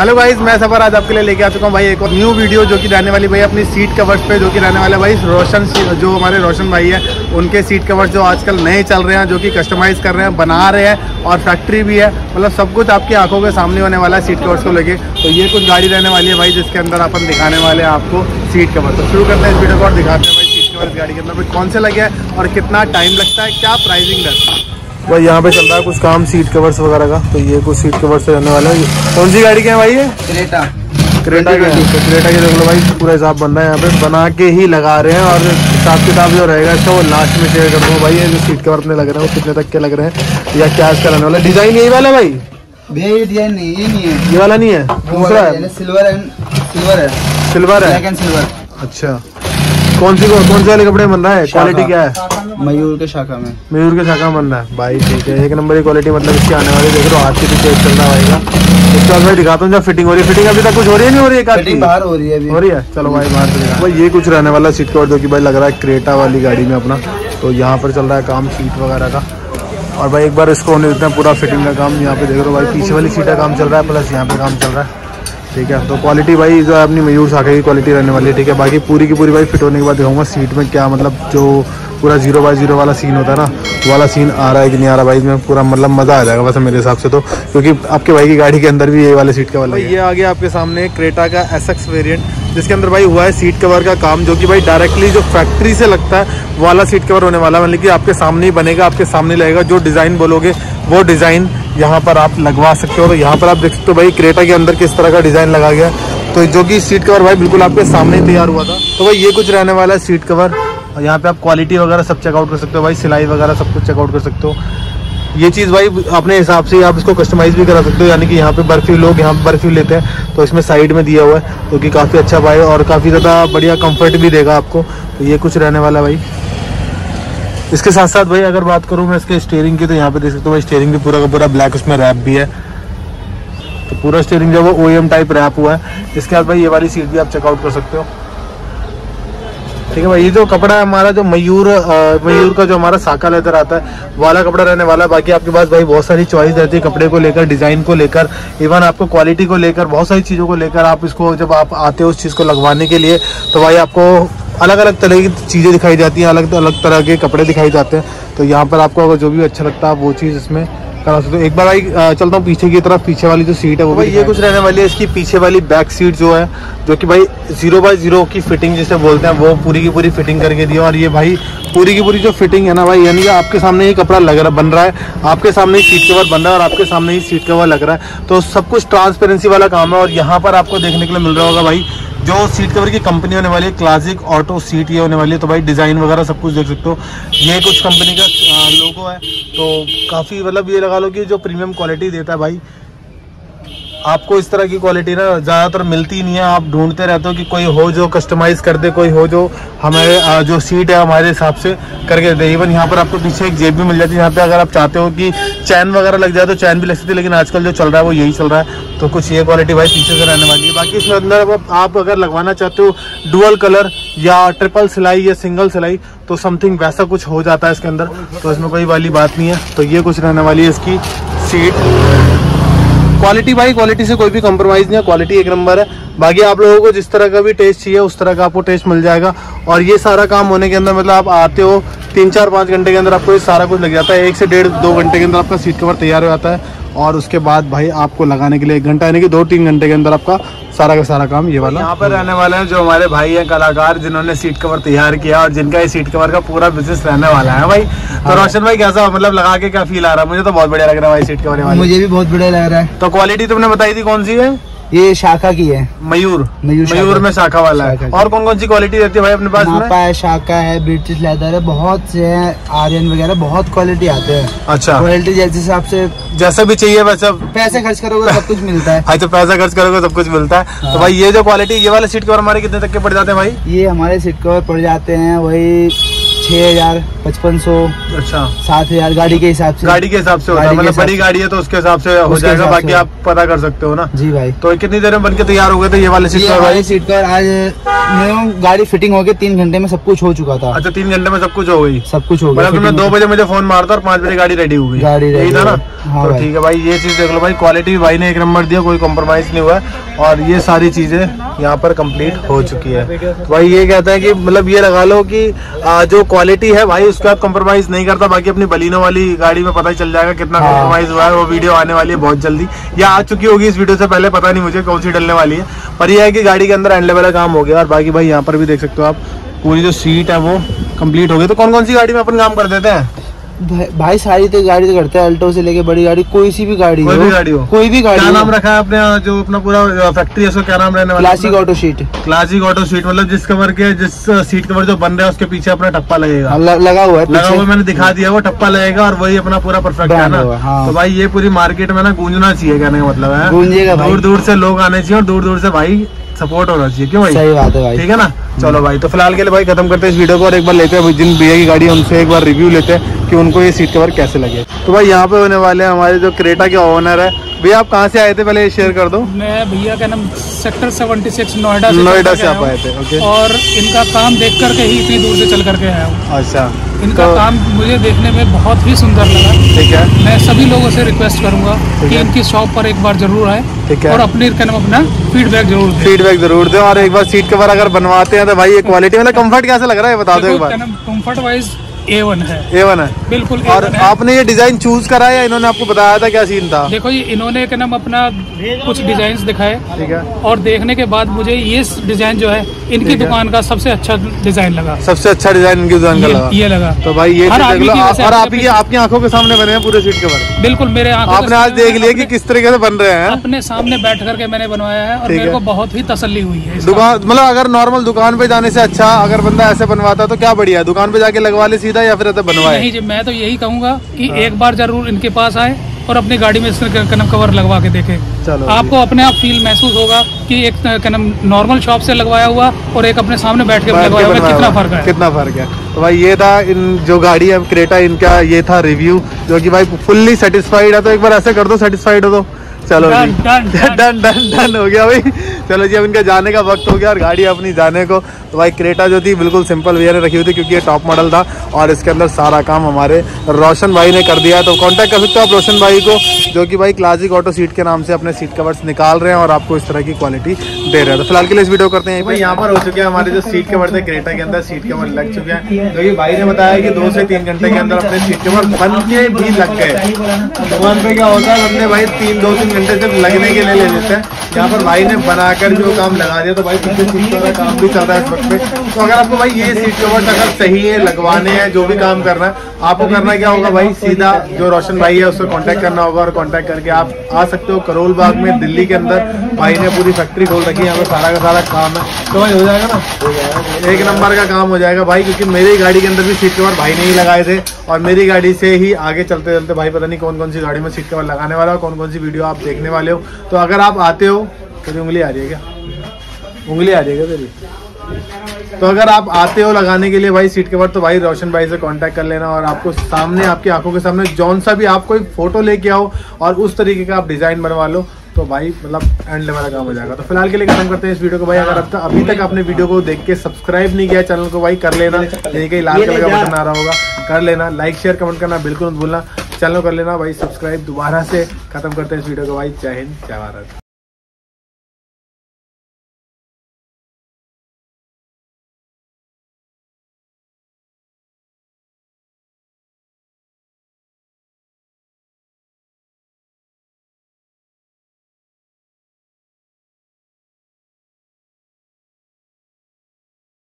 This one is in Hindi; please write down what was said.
हेलो भाई, मैं सफ़र आज आपके लिए लेके आ चुका हूँ भाई एक और न्यू वीडियो जो कि रहने वाली भाई अपनी सीट कवर्स पे, जो कि रहने वाले भाई रोशन जो हमारे रोशन भाई है, उनके सीट कवर्स जो आजकल नए चल रहे हैं, जो कि कस्टमाइज कर रहे हैं, बना रहे हैं और फैक्ट्री भी है। मतलब सब कुछ आपकी आँखों के सामने होने वाला है सीट कवर्स को लेके। तो ये कुछ गाड़ी रहने वाली है भाई, जिसके अंदर अपन दिखाने वाले हैं आपको सीट कवर तो शुरू करते हैं इस वीडियो को और दिखाते हैं भाई सीट कवर गाड़ी के अंदर कौन से लगे हैं और कितना टाइम लगता है, क्या प्राइसिंग रहता है। भाई यहाँ पे चल रहा है कुछ काम सीट कवर्स वगैरह का। तो ये कुछ सीट कवर्स से रहने वाला है। कौन सी गाड़ी के हैं भाई ये? क्रेटा। क्रेटा के तो क्रेटा के देख लो भाई पूरा हिसाब बन रहा है यहाँ पे। बना के ही लगा रहे हैं और हिसाब किताब जो रहेगा इसका वो लास्ट में शेयर कर दूँगा भाई। ये जो सीट कवर अपने लग रहे हैं वो कितने तक के लग रहे हैं या क्या इसका रहने वाला डिज़ाइन यही वाला है भाई? भैया ये डिज़ाइन नहीं ये नहीं है। ये वाला नहीं है दूसरा है। सिल्वर एंड सिल्वर है। सिल्वर है? अच्छा। कौन सी कौन से वाले कपड़े बन रहा है? क्वालिटी क्या है? मयूर के शाखा में। मयूर के शाखा बन रहा है। भाई ठीक है। एक नंबर की क्वालिटी मतलब इसकी आने वाली देख लो हाथ की पीछे चल रहा होगा इसके बाद भाई दिखाता हूँ जब फिटिंग हो रही है। फिटिंग अभी तक कुछ हो रही है नहीं हो रही है? की? बाहर हो रही है हो रही है? चलो भाई बाहर भाई ये कुछ रहने वाला सीट कवर जो कि भाई लग रहा है क्रेटा वाली गाड़ी में अपना। तो यहाँ पर चल रहा है काम सीट वगैरह का। और भाई एक बार इसको होने देते हैं पूरा फिटिंग का काम यहाँ पे देख रहे हो भाई। पीछे वाली सीट का काम चल रहा है प्लस यहाँ पे काम चल रहा है। ठीक है? तो क्वालिटी भाई जो है अपनी मयूर साखे की क्वालिटी रहने वाली है ठीक है? बाकी पूरी की पूरी भाई फिट होने के बाद दिखाऊँगा सीट में क्या मतलब जो पूरा ज़ीरो बाय ज़ीरो वाला सीन होता है ना वो वाला सीन आ रहा है कि नहीं आ रहा भाई इसमें पूरा मतलब मज़ा आ जाएगा वैसे मेरे हिसाब से तो। क्योंकि आपके भाई की गाड़ी के अंदर भी ये वाले सीट का वाला ये आ गया आपके सामने क्रेटा का एस एक्स वेरियंट जिसके अंदर भाई हुआ है सीट कवर का काम, जो कि भाई डायरेक्टली जो फैक्ट्री से लगता है, वाला सीट कवर होने वाला है। मतलब कि आपके सामने ही बनेगा, आपके सामने लगेगा। जो डिज़ाइन बोलोगे, वो डिज़ाइन यहाँ पर आप लगवा सकते हो। तो यहाँ पर आप देख सकते हो भाई क्रेटा के अंदर किस तरह का डिज़ाइन लगा गया। तो जो कि सीट कवर भाई बिल्कुल आपके सामने ही तैयार हुआ था। तो भाई ये कुछ रहने वाला है सीट कवर और यहाँ पे आप क्वालिटी वगैरह सब चेकआउट कर सकते हो भाई, सिलाई वगैरह सब कुछ चेकआउट कर सकते हो। ये चीज़ भाई, अपने हिसाब से आप इसको कस्टमाइज भी करा सकते हो, यानी कि यहाँ पे बर्फ़ी लोग यहाँ पे बर्फ़ी लेते हैं तो इसमें साइड में दिया हुआ है तो कि काफ़ी अच्छा भाई और काफ़ी ज़्यादा बढ़िया कंफर्ट भी देगा आपको। तो ये कुछ रहने वाला भाई। इसके साथ साथ भाई, अगर बात करूँ मैं इसके स्टेयरिंग की तो यहाँ पे देख सकते हो भाई स्टेयरिंग भी पूरा का पूरा ब्लैक उसमें रैप भी है। तो पूरा स्टेयरिंग जो है वो ओ टाइप रैप हुआ है। इसके बाद भाई, ये वाली सीट भी आप चेकआउट कर सकते हो। ठीक है भाई, ये जो कपड़ा है हमारा, जो मयूर मयूर का जो हमारा साका लेदर आता है, वाला कपड़ा रहने वाला है। बाकी आपके पास भाई बहुत सारी चॉइस रहती है, कपड़े को लेकर डिज़ाइन को लेकर इवन आपको क्वालिटी को लेकर, बहुत सारी चीज़ों को लेकर आप इसको जब आप आते हो उस चीज़ को लगवाने के लिए तो भाई आपको अलग अलग तरह की चीज़ें दिखाई जाती हैं अलग अलग तरह के कपड़े दिखाई जाते हैं। तो यहाँ पर आपको अगर जो भी अच्छा लगता है वो चीज़ इसमें करा सकते हो एक बार भाई अ, चलता हूँ पीछे की तरफ़ पीछे वाली जो सीट है वो भाई ये कुछ रहने वाली है इसकी पीछे वाली बैक सीट जो है जो कि भाई ज़ीरो बाय ज़ीरो की फिटिंग जिसे बोलते हैं वो पूरी की पूरी फिटिंग करके दी और ये भाई पूरी की पूरी जो फिटिंग है ना भाई यानी कि आपके सामने ही कपड़ा लग रहा बन रहा है। आपके सामने ही सीट कवर बन रहा है और आपके सामने ही सीट कवर लग रहा है। तो सब कुछ ट्रांसपेरेंसी वाला काम है और यहाँ पर आपको देखने के लिए मिल रहा होगा भाई जो सीट कवर की कंपनी होने वाली है क्लासिक ऑटो सीट ये होने वाली है तो भाई डिज़ाइन वगैरह सब कुछ देख सकते हो। ये कुछ कंपनी का लोगो है तो काफ़ी मतलब ये लगा लो कि जो प्रीमियम क्वालिटी देता है भाई आपको इस तरह की क्वालिटी ना ज़्यादातर मिलती नहीं है। आप ढूंढते रहते हो कि कोई हो जो कस्टमाइज कर दे, कोई हो जो हमारे जो सीट है हमारे हिसाब से करके दे। इवन यहाँ पर आपको पीछे एक जेब भी मिल जाती है यहाँ पे अगर आप चाहते हो कि चैन वगैरह लग जाए तो चैन भी लग सकती है, लेकिन आजकल जो चल रहा है वो यही चल रहा है। तो कुछ ये क्वालिटी भाई पीछे से रहने वाली है। बाकी इसमें अंदर अब आप अगर लगवाना चाहते हो डुअल कलर या ट्रिपल सिलाई या सिंगल सिलाई तो समथिंग वैसा कुछ हो जाता है इसके अंदर। तो इसमें कोई वाली बात नहीं है। तो ये कुछ रहने वाली है इसकी सीट क्वालिटी भाई क्वालिटी से कोई भी कॉम्प्रोमाइज नहीं है क्वालिटी एक नंबर है। बाकी आप लोगों को जिस तरह का भी टेस्ट चाहिए, उस तरह का आपको टेस्ट मिल जाएगा। और ये सारा काम होने के अंदर मतलब आप आते हो, तीन चार पाँच घंटे के अंदर आपको ये सारा कुछ लग जाता है। एक से डेढ़, दो घंटे के अंदर आपका सीट कवर तैयार हो जाता है। और उसके बाद भाई आपको लगाने के लिए एक घंटा यानी कि दो तीन घंटे के अंदर आपका सारा का सारा काम ये वाला। यहाँ पर रहने वाले हैं जो हमारे भाई हैं कलाकार जिन्होंने सीट कवर तैयार किया और जिनका ये सीट कवर का पूरा बिज़नेस रहने वाला है भाई। तो रोशन भाई कैसा मतलब लगा के क्या फील आ रहा है? मुझे तो बहुत बढ़िया लग रहा है भाई सीट कवर मुझे भी बहुत बढ़िया लग रहा है। तो क्वालिटी तुमने बताई थी कौन सी है? ये शाखा की है। मयूर। मयूर। मयूर में शाखा वाला शाखा है और कौन कौन सी क्वालिटी रहती है भाई अपने पास में? है शाखा है ब्रिटिश लेदर है बहुत से है आर्यन वगैरह बहुत क्वालिटी आते हैं। अच्छा। क्वालिटी जैसे हिसाब से जैसा भी चाहिए वैसा पैसे खर्च करोगे सब कुछ मिलता है। हाँ तो पैसा खर्च करोगे सब कुछ मिलता है। तो भाई ये जो क्वालिटी ये वाले सीट कवर हमारे कितने तक के पड़ जाते हैं भाई? ये हमारे सीट कवर पड़ जाते हैं वही छह हज़ार पचपन सौ अच्छा। सात हज़ार गाड़ी के हिसाब से। गाड़ी के हिसाब से होता है। मतलब बड़ी गाड़ी है तो उसके हिसाब से हो जाएगा बाकी आप पता कर सकते हो ना। जी भाई। तो कितनी देर में बन के तैयार हो गए थे ये वाले सीट पर भाई? सीट पर आज मिनिमम गाड़ी फिटिंग हो गई तीन घंटे में सब कुछ हो चुका था। अच्छा तीन घंटे में सब कुछ हो गई। सब कुछ हो गया मतलब दो बजे मुझे फ़ोन मारता और पाँच बजे गाड़ी रेडी हो गई। गाड़ी ready था ना? हाँ तो ठीक है भाई ये चीज़ देख लो भाई क्वालिटी भाई ने एक नंबर दिया कोई कॉम्प्रोमाइज नहीं हुआ। और ये सारी चीज़ें यहाँ पर कंप्लीट हो चुकी है। तो भाई ये कहता है कि मतलब ये लगा लो कि जो क्वालिटी है भाई उसके बाद कॉम्प्रोमाइज नहीं करता बाकी अपनी बलिनो वाली गाड़ी में पता ही चल जाएगा कितना कम्प्रोमाइज कॉम्प्रोमाइज हुआ है वो वीडियो आने वाली है बहुत जल्दी। या आ चुकी होगी इस वीडियो से पहले पता नहीं मुझे कौन सी डलने वाली है। पर यह है कि गाड़ी के अंदर एंड लेवल का काम हो गया और बाकी भाई यहाँ पर भी देख सकते हो आप पूरी जो सीट है वो कंप्लीट हो गई। तो कौन कौन सी गाड़ी में अपन काम कर देते हैं? भाई, भाई सारी तो गाड़ी तो करते हैं अल्टो से लेके बड़ी गाड़ी कोई सी भी गाड़ी कोई हो भी गाड़ी हो। कोई भी गाड़ी क्या हो। नाम रखा है अपने जो अपना पूरा फैक्ट्री है उसका क्या नाम रहने वाला classic auto seat classic auto seat मतलब जिस कवर के जिस सीट कवर जो बन रहा है उसके पीछे अपना टप्पा लगेगा। ल- लगा हुआ है लगा हुआ मैंने दिखा दिया वो टप्पा लगेगा और वही अपना पूरा परफेक्ट है ना। हाँ। तो भाई ये पूरी मार्केट में ना गूंजना चाहिए कहने का मतलब है। गूंजेगा दूर दूर से लोग आने चाहिए और दूर दूर से भाई सपोर्ट होना चाहिए क्यों भाई? सही बात है भाई। ठीक है ना? चलो भाई तो फ़िलहाल के लिए भाई खत्म करते हैं इस वीडियो को और एक बार लेते हैं जिन भैया की गाड़ी है उनसे एक बार रिव्यू लेते हैं। कि उनको ये सीट कवर कैसे लगे? तो भाई यहाँ पे होने वाले हैं हमारे जो क्रेटा के ओनर है। भैया आप कहाँ से आए थे? पहले शेयर कर दो। मैं भैया का नाम सेक्टर 76 नोएडा से नोएडा से आप आए थे ओके और इनका काम देख करके ही इतनी दूर से चल करके आया हूँ। अच्छा। इनका तो- काम मुझे देखने में बहुत ही सुंदर लगा। ठीक है। मैं सभी लोगों से रिक्वेस्ट करूँगा कि इनकी शॉप पर एक बार ज़रूर आए ठीक है। और अपने क्या नाम अपना फीडबैक ज़रूर दें। फीडबैक ज़रूर दें और एक बार सीट कवर अगर बनवाते हैं तो भाई ये क्वालिटी मतलब कंफर्ट कैसे लग रहा है? बता दो एक बार। कंफर्ट वाइज ए वन है। ए वन है। बिल्कुल और है। आपने ये डिज़ाइन चूज़ करा या इन्होंने आपको बताया था क्या सीन था? देखो जी इन्होंने क्या नाम अपना कुछ डिज़ाइन दिखाए ठीक है। और देखने के बाद मुझे ये डिज़ाइन जो है इनकी दुकान का सबसे अच्छा डिज़ाइन लगा। सबसे अच्छा डिज़ाइन इनकी दुकान का ये, लगा। ये लगा। तो भाई ये हर की और आप ये आपकी आँखों के सामने बने हैं पूरे सीट कवर बिल्कुल मेरे आँखों आपने आज देख लिया कि किस तरीके से बन रहे हैं। अपने सामने बैठ करके मैंने बनवाया है और मेरे को बहुत ही तसल्ली हुई है दुकान मतलब अगर नॉर्मल दुकान पे जाने से अच्छा अगर बंदा ऐसे बनवाता तो क्या बढ़िया दुकान पे जाके लगवा ले सीधा या फिर ऐसे बनवाए? नहीं जी मैं तो यही कहूँगा कि हाँ। एक बार ज़रूर इनके पास आए और अपनी गाड़ी में इसका कनम कवर लगवा के देखें। चलो आपको अपने आप फील महसूस होगा कि एक क्या नाम नॉर्मल शॉप से लगवाया हुआ और एक अपने सामने बैठ के लगवाया हुआ कितना फ़र्क है? कितना फ़र्क है? तो भाई ये था इन जो गाड़ी है क्रेटा इनका ये था रिव्यू जो कि भाई फुल्ली सेटिस्फाइड है तो एक बार ऐसे कर दो सेटिस्फाइड हो तो। चलो Done, जी। done, done. Done done done हो गया भाई। चलो जी अब इनका जाने का वक्त हो गया और गाड़ी अपनी जाने को। तो भाई क्रेटा जो थी बिल्कुल सिंपल ने रखी हुई थी क्योंकि ये टॉप मॉडल था और इसके अंदर सारा काम हमारे रोशन भाई ने कर दिया तो कांटेक्ट कर सकते हो आप रोशन भाई को जो कि भाई क्लासिक ऑटो सीट के नाम से अपने सीट कवर्स निकाल रहे हैं और आपको इस तरह की क्वालिटी दे रहे हैं। तो फ़िलहाल के लिए इस वीडियो करते हैं भाई यहाँ पर हो चुके हैं हमारे जो सीट कवर थे क्रेटा के अंदर सीट कवर लग चुके हैं। जो कि भाई ने बताया कि दो से तीन घंटे के अंदर अपने सीट कवर बन के भी लग गए। दुकान पे क्या होता है बंदे भाई तीन दो तीन घंटे तक लगने के लिए ले लेते हैं। यहाँ पर भाई ने बनाकर जो काम लगा दिया तो भाई पीछे सीट का काम भी चल रहा है इस वक्त पे। तो अगर आपको भाई ये सीट कवर अगर सही है लगवाने हैं, जो भी काम करना है, आपको करना क्या होगा भाई? सीधा जो रोशन भाई है, उससे कांटेक्ट करना होगा और कांटेक्ट करके आप आ सकते हो करोल बाग में, दिल्ली के अंदर। भाई ने पूरी फैक्ट्री खोल रखी है, यहाँ पे सारा का सारा काम है। तो भाई हो जाएगा ना? एक नंबर का काम हो जाएगा भाई, क्योंकि मेरी गाड़ी के अंदर भी सीट कवर भाई ने ही लगाए थे और मेरी गाड़ी से ही आगे चलते चलते भाई पता नहीं कौन कौन सी गाड़ी में सीट कवर लगाने वाला हो कौन कौन सी वीडियो आप देखने वाले हो। तो अगर आप आते हो तेरी उंगली आ रही है क्या? उंगली आ रही है क्या तेरी? तो अगर आप आते हो लगाने के लिए भाई सीट के कवर तो भाई रोशन भाई से कांटेक्ट कर लेना और आपको सामने आपकी आँखों के सामने जौन सा भी आप कोई फ़ोटो लेके आओ और उस तरीके का आप डिज़ाइन बनवा लो तो भाई मतलब एंड लेवल का काम हो जाएगा। तो फ़िलहाल के लिए खत्म करते हैं इस वीडियो को। भाई अगर अब तक अभी तक आपने वीडियो को देख के सब्सक्राइब नहीं किया चैनल को भाई कर लेना। ये कहीं लाल कलर का बटन आ रहा होगा कर लेना। लाइक शेयर कमेंट करना बिल्कुल मत भूलना। चैनल कर लेना। भाई सब्सक्राइब दोबारा से। खत्म करते हैं इस वीडियो को। भाई जय हिंद जय भारत।